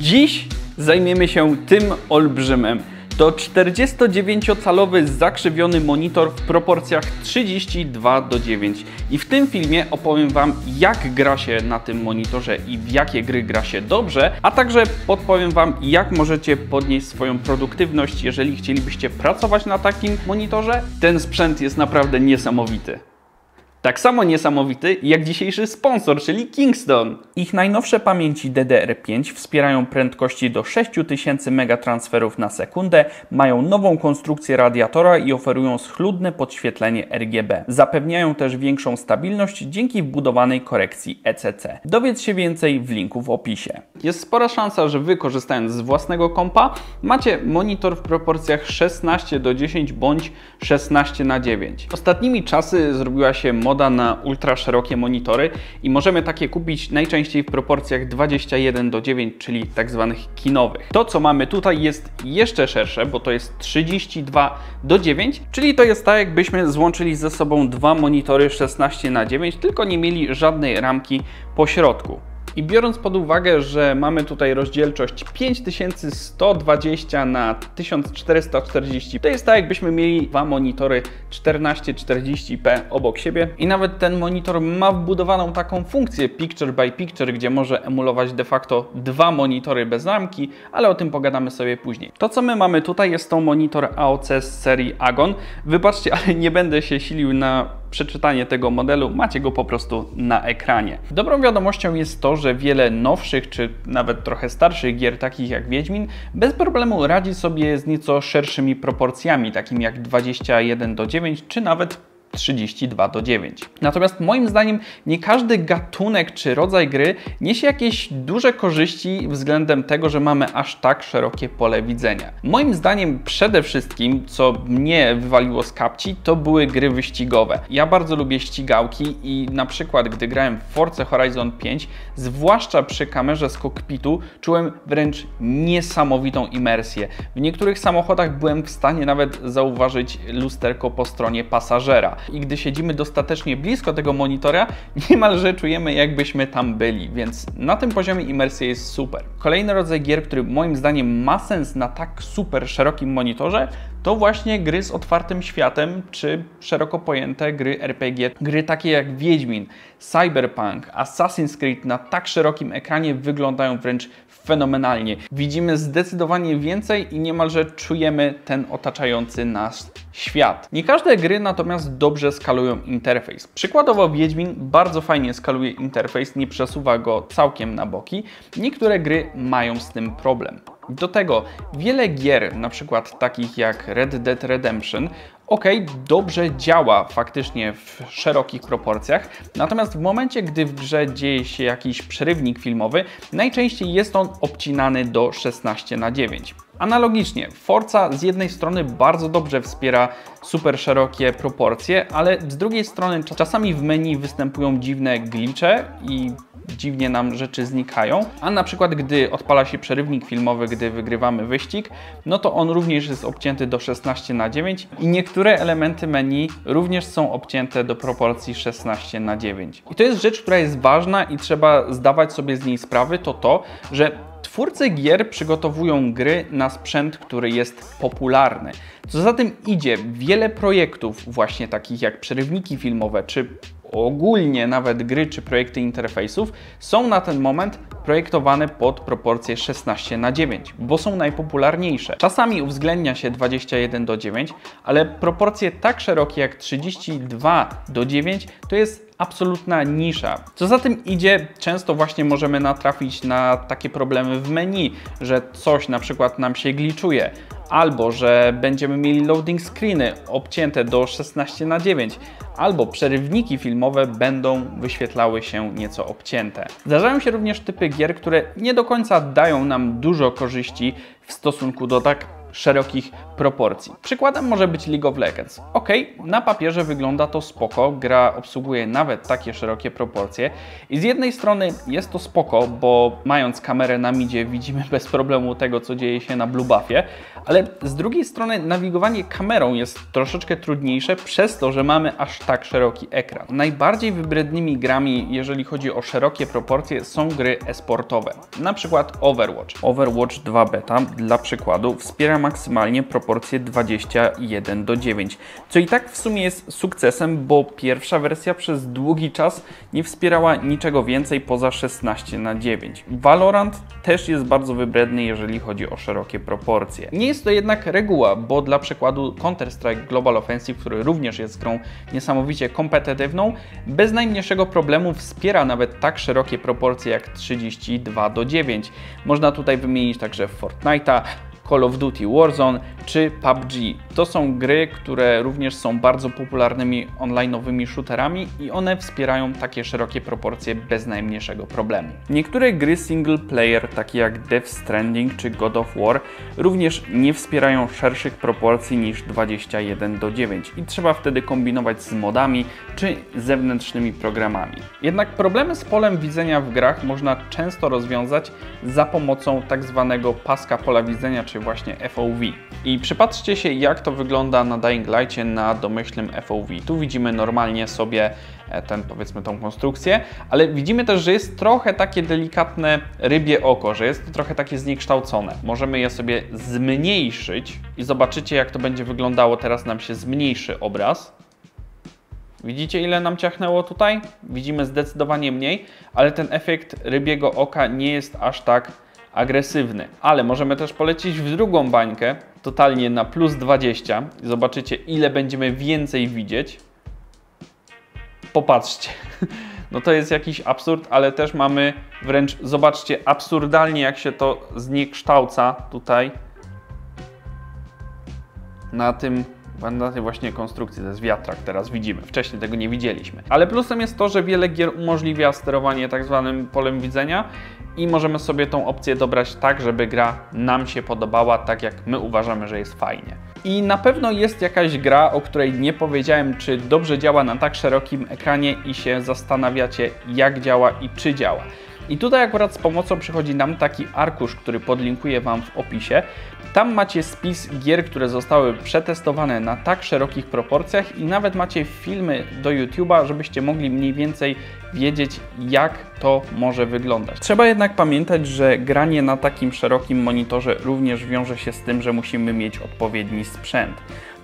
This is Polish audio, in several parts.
Dziś zajmiemy się tym olbrzymem. To 49-calowy zakrzywiony monitor w proporcjach 32 do 9. I w tym filmie opowiem Wam, jak gra się na tym monitorze i w jakie gry gra się dobrze, a także podpowiem Wam, jak możecie podnieść swoją produktywność, jeżeli chcielibyście pracować na takim monitorze. Ten sprzęt jest naprawdę niesamowity. Tak samo niesamowity jak dzisiejszy sponsor, czyli Kingston. Ich najnowsze pamięci DDR5 wspierają prędkości do 6000 megatransferów na sekundę, mają nową konstrukcję radiatora i oferują schludne podświetlenie RGB. Zapewniają też większą stabilność dzięki wbudowanej korekcji ECC. Dowiedz się więcej w linku w opisie. Jest spora szansa, że Wy korzystając z własnego kompa macie monitor w proporcjach 16 do 10 bądź 16 na 9. Ostatnimi czasy zrobiła się moda na ultra szerokie monitory i możemy takie kupić najczęściej w proporcjach 21 do 9, czyli tak zwanych kinowych. To co mamy tutaj jest jeszcze szersze, bo to jest 32 do 9, czyli to jest tak jakbyśmy złączyli ze sobą dwa monitory 16 na 9, tylko nie mieli żadnej ramki po środku. I biorąc pod uwagę, że mamy tutaj rozdzielczość 5120 na 1440, to jest tak jakbyśmy mieli dwa monitory 1440p obok siebie i nawet ten monitor ma wbudowaną taką funkcję Picture by Picture, gdzie może emulować de facto dwa monitory bez ramki, ale o tym pogadamy sobie później. To co my mamy tutaj jest to monitor AOC z serii Agon. Wybaczcie, ale nie będę się silił na przeczytanie tego modelu, macie go po prostu na ekranie. Dobrą wiadomością jest to, że wiele nowszych czy nawet trochę starszych gier, takich jak Wiedźmin, bez problemu radzi sobie z nieco szerszymi proporcjami, takimi jak 21 do 9 czy nawet 32 do 9. Natomiast moim zdaniem nie każdy gatunek czy rodzaj gry niesie jakieś duże korzyści względem tego, że mamy aż tak szerokie pole widzenia. Moim zdaniem przede wszystkim, co mnie wywaliło z kapci, to były gry wyścigowe. Ja bardzo lubię ścigałki i na przykład gdy grałem w Forza Horizon 5, zwłaszcza przy kamerze z kokpitu, czułem wręcz niesamowitą imersję. W niektórych samochodach byłem w stanie nawet zauważyć lusterko po stronie pasażera i gdy siedzimy dostatecznie blisko tego monitora, niemalże czujemy jakbyśmy tam byli, więc na tym poziomie imersja jest super. Kolejny rodzaj gier, który moim zdaniem ma sens na tak super szerokim monitorze, to właśnie gry z otwartym światem, czy szeroko pojęte gry RPG. Gry takie jak Wiedźmin, Cyberpunk, Assassin's Creed na tak szerokim ekranie wyglądają wręcz fenomenalnie. Widzimy zdecydowanie więcej i niemalże czujemy ten otaczający nas świat. Nie każde gry natomiast dobrze skalują interfejs. Przykładowo Wiedźmin bardzo fajnie skaluje interfejs, nie przesuwa go całkiem na boki. Niektóre gry mają z tym problem. Do tego wiele gier, na przykład takich jak Red Dead Redemption, ok, dobrze działa faktycznie w szerokich proporcjach, natomiast w momencie, gdy w grze dzieje się jakiś przerywnik filmowy, najczęściej jest on obcinany do 16 na 9. Analogicznie, Forza z jednej strony bardzo dobrze wspiera super szerokie proporcje, ale z drugiej strony czasami w menu występują dziwne glitche i dziwnie nam rzeczy znikają. A na przykład, gdy odpala się przerywnik filmowy, gdy wygrywamy wyścig, no to on również jest obcięty do 16 na 9 i niektóre elementy menu również są obcięte do proporcji 16 na 9. I to jest rzecz, która jest ważna i trzeba zdawać sobie z niej sprawy, to to, że Twórcy gier przygotowują gry na sprzęt, który jest popularny. Co za tym idzie, wiele projektów, właśnie takich jak przerywniki filmowe czy ogólnie nawet gry czy projekty interfejsów są na ten moment projektowane pod proporcje 16 na 9, bo są najpopularniejsze. Czasami uwzględnia się 21 do 9, ale proporcje tak szerokie jak 32 do 9 to jest absolutna nisza. Co za tym idzie, często właśnie możemy natrafić na takie problemy w menu, że coś na przykład nam się gliczuje, albo że będziemy mieli loading screeny obcięte do 16 na 9 albo przerywniki filmowe będą wyświetlały się nieco obcięte. Zdarzają się również typy gier, które nie do końca dają nam dużo korzyści w stosunku do tak szerokich proporcji. Przykładem może być League of Legends. Ok, na papierze wygląda to spoko, gra obsługuje nawet takie szerokie proporcje i z jednej strony jest to spoko, bo mając kamerę na midzie widzimy bez problemu tego, co dzieje się na blue buffie, ale z drugiej strony nawigowanie kamerą jest troszeczkę trudniejsze przez to, że mamy aż tak szeroki ekran. Najbardziej wybrednymi grami, jeżeli chodzi o szerokie proporcje, są gry esportowe. Na przykład Overwatch. Overwatch 2 Beta dla przykładu wspiera maksymalnie proporcje 21 do 9, co i tak w sumie jest sukcesem, bo pierwsza wersja przez długi czas nie wspierała niczego więcej poza 16 na 9. Valorant też jest bardzo wybredny, jeżeli chodzi o szerokie proporcje. Nie jest to jednak reguła, bo dla przykładu Counter-Strike Global Offensive, który również jest grą niesamowicie kompetytywną, bez najmniejszego problemu wspiera nawet tak szerokie proporcje jak 32 do 9. Można tutaj wymienić także Fortnite'a, Call of Duty Warzone czy PUBG. To są gry, które również są bardzo popularnymi online'owymi shooterami i one wspierają takie szerokie proporcje bez najmniejszego problemu. Niektóre gry single player, takie jak Death Stranding czy God of War, również nie wspierają szerszych proporcji niż 21 do 9 i trzeba wtedy kombinować z modami czy zewnętrznymi programami. Jednak problemy z polem widzenia w grach można często rozwiązać za pomocą tak zwanego paska pola widzenia czy właśnie FOV. I przypatrzcie się jak to wygląda na Dying Lightie na domyślnym FOV. Tu widzimy normalnie sobie e, ten, powiedzmy, tą konstrukcję, ale widzimy też, że jest trochę takie delikatne rybie oko, że jest to trochę takie zniekształcone. Możemy je sobie zmniejszyć i zobaczycie, jak to będzie wyglądało. Teraz nam się zmniejszy obraz. Widzicie ile nam ciachnęło tutaj? Widzimy zdecydowanie mniej, ale ten efekt rybiego oka nie jest aż tak agresywny. Ale możemy też polecić w drugą bańkę, totalnie na plus 20. Zobaczycie, ile będziemy więcej widzieć. Popatrzcie. No to jest jakiś absurd, ale też mamy wręcz, zobaczcie, absurdalnie jak się to zniekształca tutaj na tym na tej właśnie konstrukcji, to jest wiatrak, teraz widzimy. Wcześniej tego nie widzieliśmy. Ale plusem jest to, że wiele gier umożliwia sterowanie tak zwanym polem widzenia i możemy sobie tą opcję dobrać tak, żeby gra nam się podobała, tak jak my uważamy, że jest fajnie. I na pewno jest jakaś gra, o której nie powiedziałem, czy dobrze działa na tak szerokim ekranie i się zastanawiacie, jak działa i czy działa. I tutaj akurat z pomocą przychodzi nam taki arkusz, który podlinkuję Wam w opisie. Tam macie spis gier, które zostały przetestowane na tak szerokich proporcjach i nawet macie filmy do YouTube'a, żebyście mogli mniej więcej wiedzieć, jak to może wyglądać. Trzeba jednak pamiętać, że granie na takim szerokim monitorze również wiąże się z tym, że musimy mieć odpowiedni sprzęt.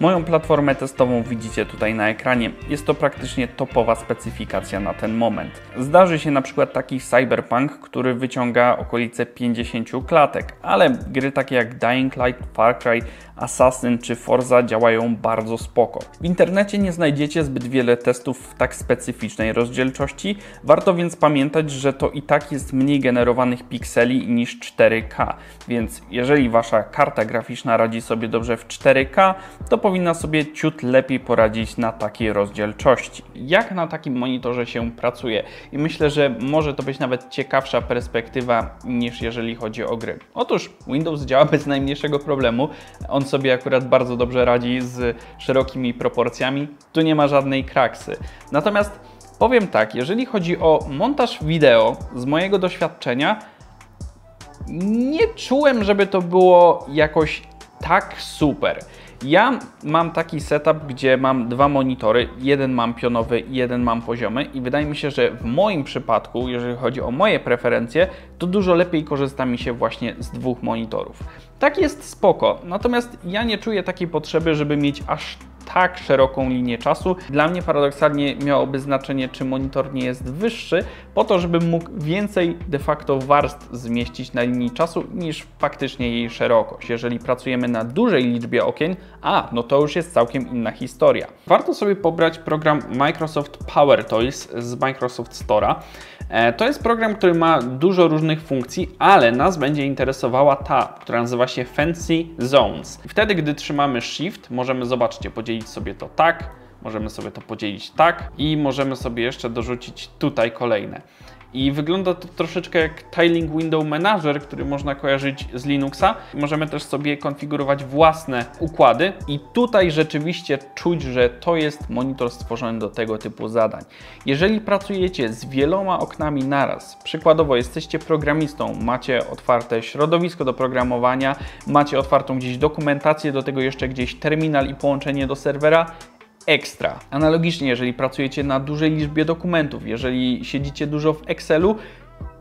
Moją platformę testową widzicie tutaj na ekranie. Jest to praktycznie topowa specyfikacja na ten moment. Zdarzy się na przykład taki Cyberpunk, który wyciąga okolice 50 klatek, ale gry takie jak Dying Light, Far Cry, Assassin czy Forza działają bardzo spoko. W internecie nie znajdziecie zbyt wiele testów w tak specyficznej rozdzielczości, warto więc pamiętać, że to i tak jest mniej generowanych pikseli niż 4K, więc jeżeli Wasza karta graficzna radzi sobie dobrze w 4K, to powinna sobie ciut lepiej poradzić na takiej rozdzielczości. Jak na takim monitorze się pracuje? I myślę, że może to być nawet ciekawsza perspektywa niż jeżeli chodzi o gry. Otóż Windows działa bez najmniejszego problemu. On sobie akurat bardzo dobrze radzi z szerokimi proporcjami. Tu nie ma żadnej kraksy. Natomiast powiem tak, jeżeli chodzi o montaż wideo, z mojego doświadczenia, nie czułem, żeby to było jakoś tak super. Ja mam taki setup, gdzie mam dwa monitory, jeden mam pionowy, jeden mam poziomy. I wydaje mi się, że w moim przypadku, jeżeli chodzi o moje preferencje, to dużo lepiej korzysta mi się właśnie z dwóch monitorów. Tak jest spoko, natomiast ja nie czuję takiej potrzeby, żeby mieć aż tak szeroką linię czasu. Dla mnie paradoksalnie miałoby znaczenie, czy monitor nie jest wyższy, po to, żebym mógł więcej de facto warstw zmieścić na linii czasu niż faktycznie jej szerokość. Jeżeli pracujemy na dużej liczbie okien, a no to już jest całkiem inna historia. Warto sobie pobrać program Microsoft Power Toys z Microsoft Store'a. E, to jest program, który ma dużo różnych funkcji, ale nas będzie interesowała ta, która nazywa się Fancy Zones. Wtedy, gdy trzymamy Shift, możemy, zobaczcie, podzielić sobie to tak, możemy sobie to podzielić tak i możemy sobie jeszcze dorzucić tutaj kolejne. I wygląda to troszeczkę jak Tiling Window Manager, który można kojarzyć z Linuxa. Możemy też sobie konfigurować własne układy i tutaj rzeczywiście czuć, że to jest monitor stworzony do tego typu zadań. Jeżeli pracujecie z wieloma oknami naraz, przykładowo jesteście programistą, macie otwarte środowisko do programowania, macie otwartą gdzieś dokumentację, do tego jeszcze gdzieś terminal i połączenie do serwera, ekstra. Analogicznie, jeżeli pracujecie na dużej liczbie dokumentów, jeżeli siedzicie dużo w Excelu,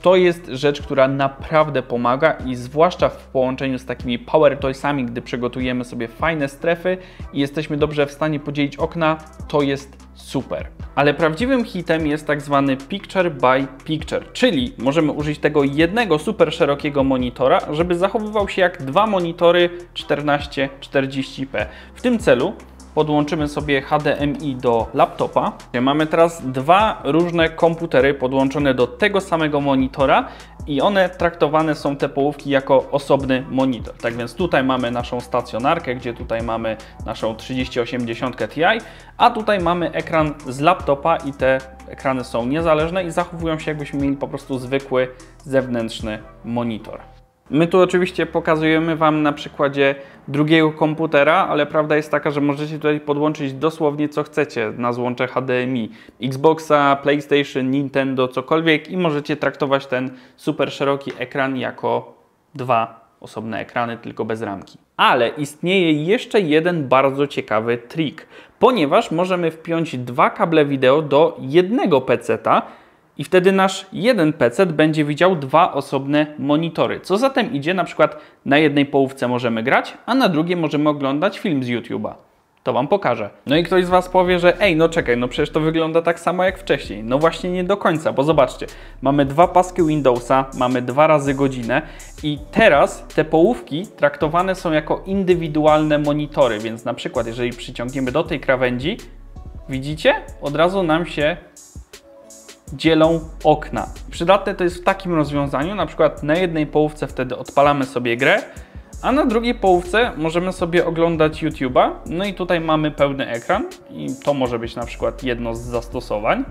to jest rzecz, która naprawdę pomaga i zwłaszcza w połączeniu z takimi power toysami, gdy przygotujemy sobie fajne strefy i jesteśmy dobrze w stanie podzielić okna, to jest super. Ale prawdziwym hitem jest tak zwany picture by picture, czyli możemy użyć tego jednego super szerokiego monitora, żeby zachowywał się jak dwa monitory 1440p. W tym celu podłączymy sobie HDMI do laptopa. Mamy teraz dwa różne komputery podłączone do tego samego monitora i one traktowane są te połówki jako osobny monitor. Tak więc tutaj mamy naszą stacjonarkę, gdzie tutaj mamy naszą 3080 Ti, a tutaj mamy ekran z laptopa i te ekrany są niezależne i zachowują się jakbyśmy mieli po prostu zwykły zewnętrzny monitor. My tu oczywiście pokazujemy Wam na przykładzie drugiego komputera, ale prawda jest taka, że możecie tutaj podłączyć dosłownie co chcecie na złącze HDMI. Xboxa, PlayStation, Nintendo, cokolwiek i możecie traktować ten super szeroki ekran jako dwa osobne ekrany, tylko bez ramki. Ale istnieje jeszcze jeden bardzo ciekawy trik, ponieważ możemy wpiąć dwa kable wideo do jednego PC-ta, i wtedy nasz jeden PC będzie widział dwa osobne monitory. Co zatem idzie, na przykład na jednej połówce możemy grać, a na drugiej możemy oglądać film z YouTube'a. To Wam pokażę. No i ktoś z Was powie, że ej, no czekaj, no przecież to wygląda tak samo jak wcześniej. No właśnie nie do końca, bo zobaczcie, mamy dwa paski Windowsa, mamy dwa razy godzinę i teraz te połówki traktowane są jako indywidualne monitory, więc na przykład jeżeli przyciągniemy do tej krawędzi, widzicie? Od razu nam się dzielą okna. Przydatne to jest w takim rozwiązaniu, na przykład na jednej połówce wtedy odpalamy sobie grę, a na drugiej połówce możemy sobie oglądać YouTube'a. No i tutaj mamy pełny ekran i to może być na przykład jedno z zastosowań.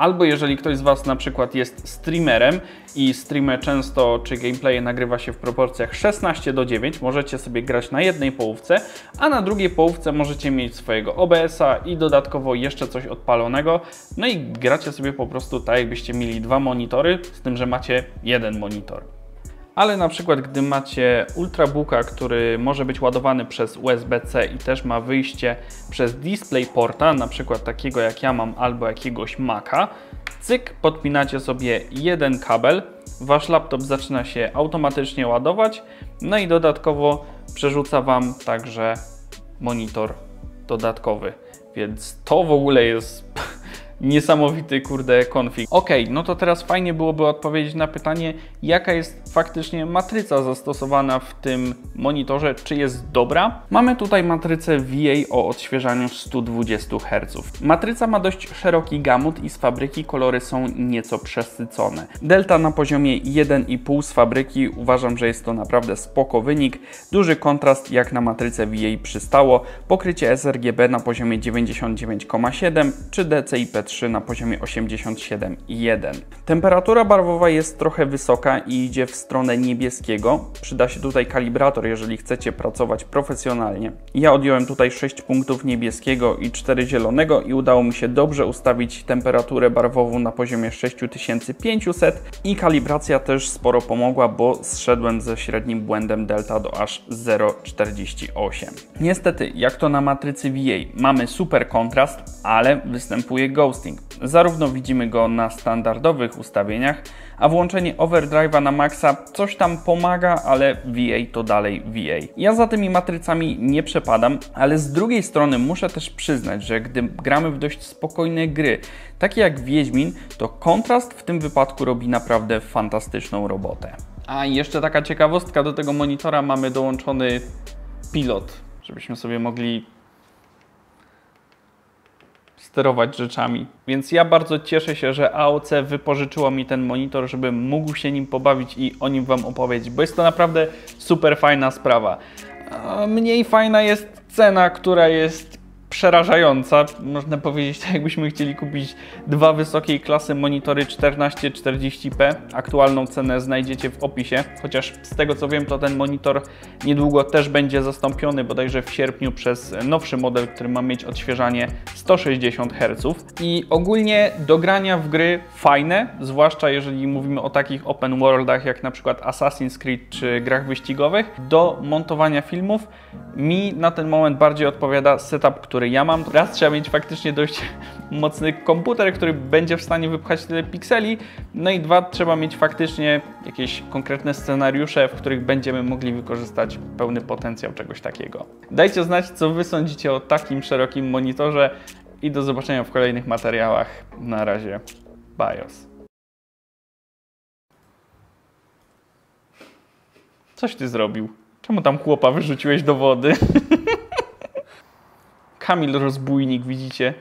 Albo jeżeli ktoś z Was na przykład jest streamerem i streamy często czy gameplaye nagrywa się w proporcjach 16 do 9, możecie sobie grać na jednej połówce, a na drugiej połówce możecie mieć swojego OBS-a i dodatkowo jeszcze coś odpalonego. No i gracie sobie po prostu tak, jakbyście mieli dwa monitory, z tym, że macie jeden monitor ale na przykład gdy macie Ultrabooka, który może być ładowany przez USB-C i też ma wyjście przez DisplayPorta, na przykład takiego jak ja mam albo jakiegoś Maca, cyk, podpinacie sobie jeden kabel, wasz laptop zaczyna się automatycznie ładować, no i dodatkowo przerzuca Wam także monitor dodatkowy, więc to w ogóle jest niesamowity, kurde, konfig. Ok, no to teraz fajnie byłoby odpowiedzieć na pytanie, jaka jest faktycznie matryca zastosowana w tym monitorze, czy jest dobra. Mamy tutaj matrycę VA o odświeżaniu 120 Hz. Matryca ma dość szeroki gamut i z fabryki kolory są nieco przesycone. Delta na poziomie 1,5 z fabryki uważam, że jest to naprawdę spoko wynik. Duży kontrast jak na matryce VA przystało. Pokrycie sRGB na poziomie 99,7 czy DCI-P3 na poziomie 87,1. Temperatura barwowa jest trochę wysoka i idzie w stronę niebieskiego. Przyda się tutaj kalibrator, jeżeli chcecie pracować profesjonalnie. Ja odjąłem tutaj 6 punktów niebieskiego i 4 zielonego i udało mi się dobrze ustawić temperaturę barwową na poziomie 6500 i kalibracja też sporo pomogła, bo zszedłem ze średnim błędem delta do aż 0,48. Niestety, jak to na matrycy VA, mamy super kontrast, ale występuje ghost Zarówno widzimy go na standardowych ustawieniach, a włączenie overdrive'a na maksa coś tam pomaga, ale VA to dalej VA. Ja za tymi matrycami nie przepadam, ale z drugiej strony muszę też przyznać, że gdy gramy w dość spokojne gry, takie jak Wiedźmin, to kontrast w tym wypadku robi naprawdę fantastyczną robotę. A jeszcze taka ciekawostka, do tego monitora mamy dołączony pilot, żebyśmy sobie mogli sterować rzeczami. Więc ja bardzo cieszę się, że AOC wypożyczyło mi ten monitor, żebym mógł się nim pobawić i o nim Wam opowiedzieć, bo jest to naprawdę super fajna sprawa. Mniej fajna jest cena, która jest przerażająca. Można powiedzieć, tak jakbyśmy chcieli kupić dwa wysokiej klasy monitory 1440p. Aktualną cenę znajdziecie w opisie, chociaż z tego co wiem, to ten monitor niedługo też będzie zastąpiony bodajże w sierpniu przez nowszy model, który ma mieć odświeżanie 160 Hz. I ogólnie do grania w gry fajne, zwłaszcza jeżeli mówimy o takich open worldach jak na przykład Assassin's Creed czy grach wyścigowych. Do montowania filmów mi na ten moment bardziej odpowiada setup, który ja mam. Raz trzeba mieć faktycznie dość mocny komputer, który będzie w stanie wypchać tyle pikseli, no i dwa, trzeba mieć faktycznie jakieś konkretne scenariusze, w których będziemy mogli wykorzystać pełny potencjał czegoś takiego. Dajcie znać, co Wy sądzicie o takim szerokim monitorze i do zobaczenia w kolejnych materiałach. Na razie, BIOS. Coś ty zrobił? Czemu tam chłopa wyrzuciłeś do wody? Kamil rozbójnik, widzicie?